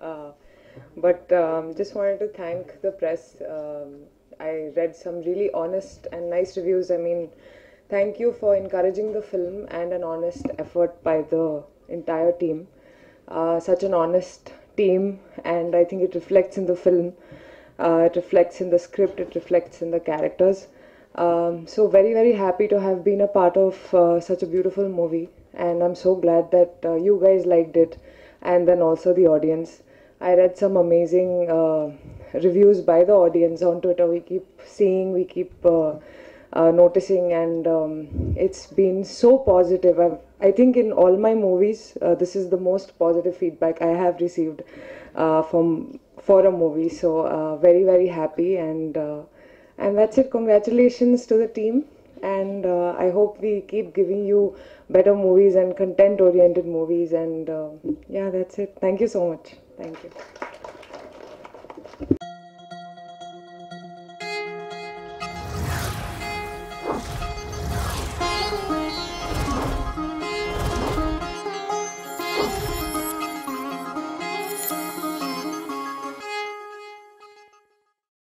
Uh, but um, just wanted to thank the press. Um, I read some really honest and nice reviews. I mean, thank you for encouraging the film and an honest effort by the entire team. Uh, such an honest team, and I think it reflects in the film. Uh, it reflects in the script. It reflects in the characters. Um, so very very happy to have been a part of uh, such a beautiful movie, and I'm so glad that uh, you guys liked it, and then also the audience. I read some amazing uh, reviews by the audience on Twitter. We keep seeing, we keep uh, uh, noticing, and um, it's been so positive. I've, I think in all my movies, uh, this is the most positive feedback I have received uh, from for a movie. So uh, very very happy, and and that's it. Congratulations to the team. And uh, I hope we keep giving you better movies and content oriented movies. And uh, yeah, that's it. Thank you so much. Thank you.